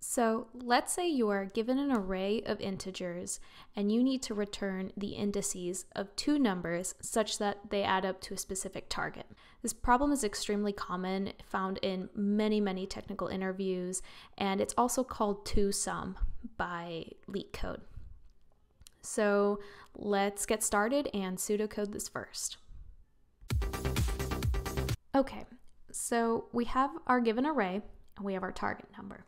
So let's say you are given an array of integers and you need to return the indices of two numbers such that they add up to a specific target. This problem is extremely common, found in many, many technical interviews, and it's also called two-sum by LeetCode. So let's get started and pseudocode this first. Okay, so we have our given array and we have our target number.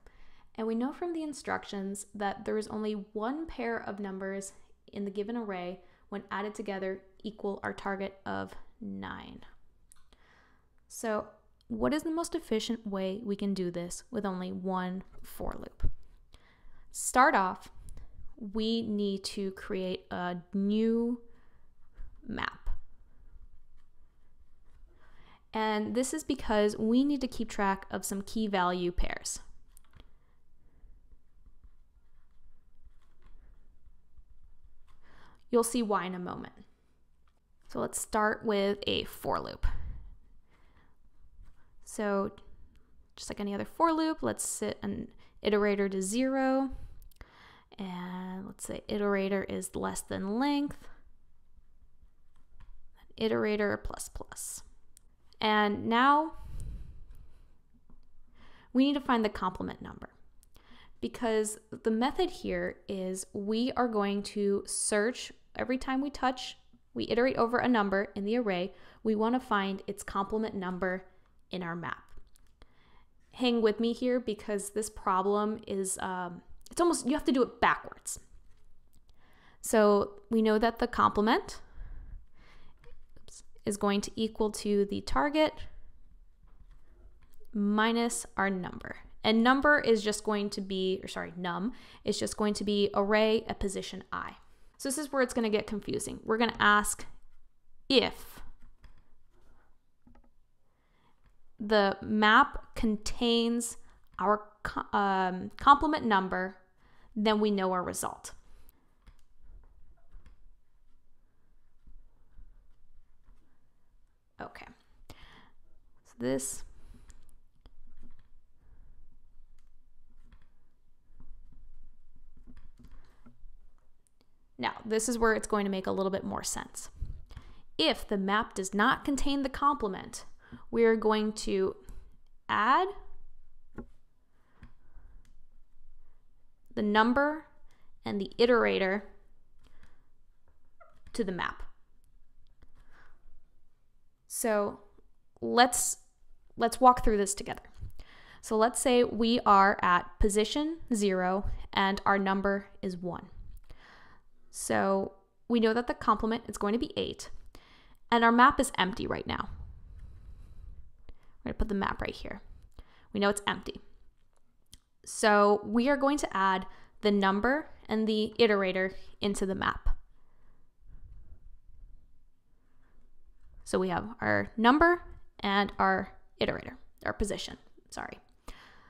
And we know from the instructions that there is only one pair of numbers in the given array when added together equal our target of 9. So what is the most efficient way we can do this with only one for loop? Start off, we need to create a new map. And this is because we need to keep track of some key value pairs. You'll see why in a moment. So let's start with a for loop. So just like any other for loop, let's set an iterator to zero. And let's say iterator is less than length. Iterator plus plus. And now we need to find the complement number because the method here is we are going to search every time we touch, we iterate over a number in the array, we want to find its complement number in our map. Hang with me here because this problem is, um, it's almost, you have to do it backwards. So we know that the complement is going to equal to the target minus our number. And number is just going to be, or sorry, num is just going to be array at position i. So this is where it's going to get confusing. We're going to ask if the map contains our um, complement number, then we know our result. Okay. So this Now, this is where it's going to make a little bit more sense. If the map does not contain the complement, we are going to add the number and the iterator to the map. So let's let's walk through this together. So let's say we are at position 0 and our number is 1. So we know that the complement is going to be 8. And our map is empty right now. We're going to put the map right here. We know it's empty. So we are going to add the number and the iterator into the map. So we have our number and our iterator, our position, sorry.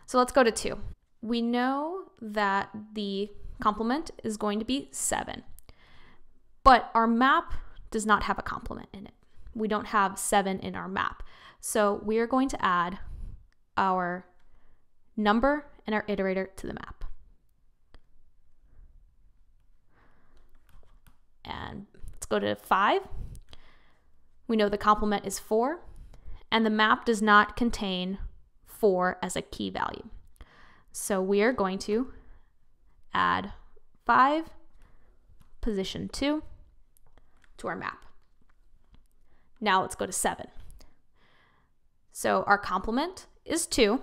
So let's go to 2. We know that the complement is going to be 7. But our map does not have a complement in it. We don't have 7 in our map. So we are going to add our number and our iterator to the map. And let's go to 5. We know the complement is 4, and the map does not contain 4 as a key value. So we are going to add 5, position 2 to our map. Now let's go to 7. So our complement is 2,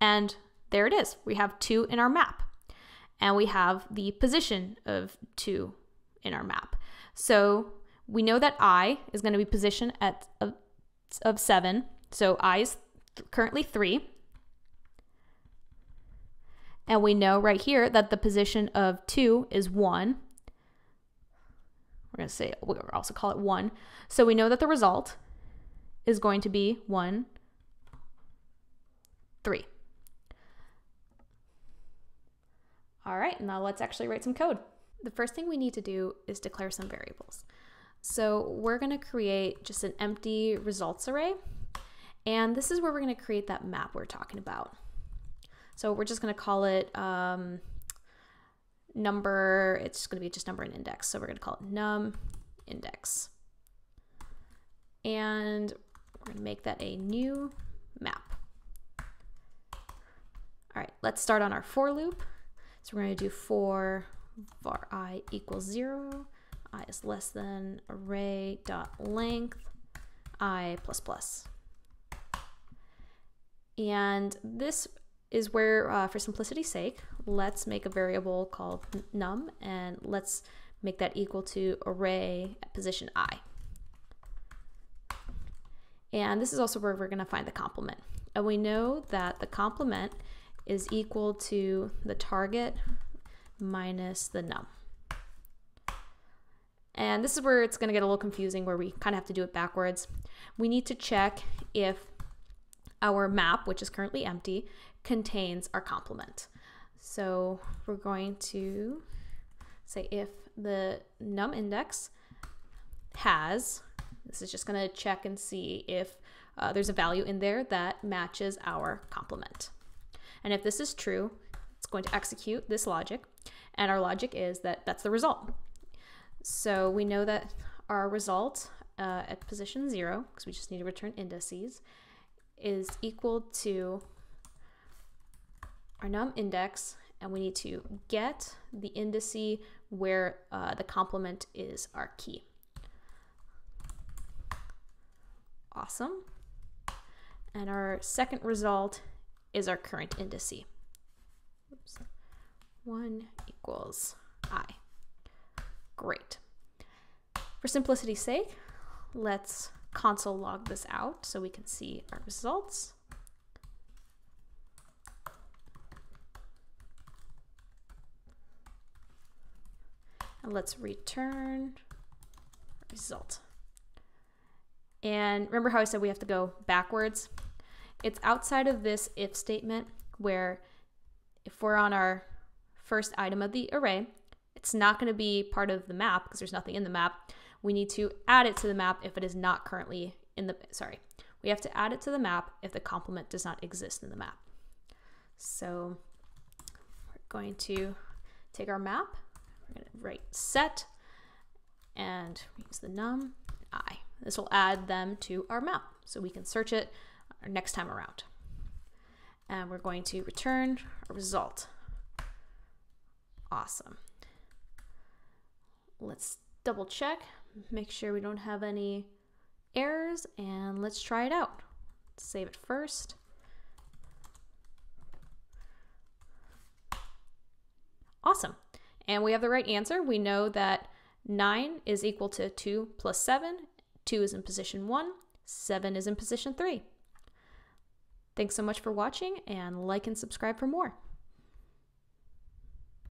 and there it is. We have 2 in our map, and we have the position of 2 in our map. So we know that i is going to be position at of, of 7. So i is th currently 3. And we know right here that the position of 2 is 1. We're going to say, we'll also call it 1. So we know that the result is going to be 1, 3. All right, now let's actually write some code. The first thing we need to do is declare some variables. So we're going to create just an empty results array. And this is where we're going to create that map we're talking about. So we're just going to call it um, number, it's going to be just number and index. So we're going to call it num index. And we're going to make that a new map. All right, let's start on our for loop. So we're going to do for var i equals 0, i is less than array dot length i plus plus. And this is where, uh, for simplicity's sake, let's make a variable called num and let's make that equal to array at position i. And this is also where we're going to find the complement. And we know that the complement is equal to the target minus the num. And this is where it's going to get a little confusing where we kind of have to do it backwards. We need to check if our map, which is currently empty, contains our complement. So we're going to say if the num index has, this is just going to check and see if uh, there's a value in there that matches our complement. And if this is true, it's going to execute this logic. And our logic is that that's the result. So we know that our result uh, at position zero, because we just need to return indices, is equal to our num index, and we need to get the indice where uh, the complement is our key. Awesome. And our second result is our current indice. Oops. 1 equals i. Great. For simplicity's sake, let's console log this out so we can see our results. And let's return result. And remember how I said we have to go backwards? It's outside of this if statement where if we're on our first item of the array, it's not going to be part of the map because there's nothing in the map. We need to add it to the map if it is not currently in the, sorry, we have to add it to the map if the complement does not exist in the map. So we're going to take our map, we're going to write set, and use the num i. This will add them to our map so we can search it next time around. And we're going to return a result. Awesome. Let's double check, make sure we don't have any errors, and let's try it out. Save it first. Awesome. And we have the right answer. We know that 9 is equal to 2 plus 7. 2 is in position 1. 7 is in position 3. Thanks so much for watching and like and subscribe for more.